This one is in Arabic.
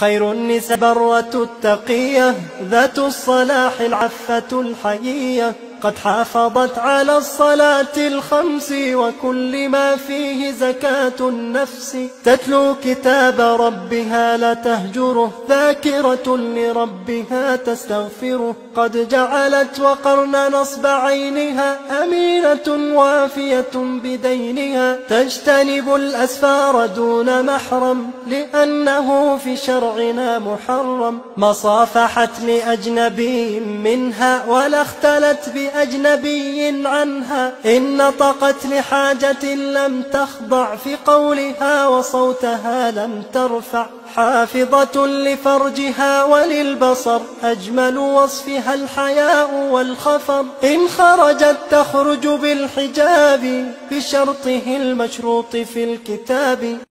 خير النساء برة التقية ذات الصلاح العفة الحيية. قد حافظت على الصلاة الخمس وكل ما فيه زكاة النفس. تتلو كتاب ربها لا تهجره ذاكرة لربها تستغفره. قد جعلت وقرن نصب عينها أمينة وافية بدينها. تجتنب الأسفار دون محرم لأنه في شرعنا محرم. ما صافحت لأجنبي منها ولا اختلت بأجنبي عنها إن نطقت لحاجة لم تخضع في قولها وصوتها لم ترفع. حافظة لفرجها وللبصر أجمل وصفها الحياء والخفر. إن خرجت تخرج بالحجاب بشرطه المشروط في الكتاب.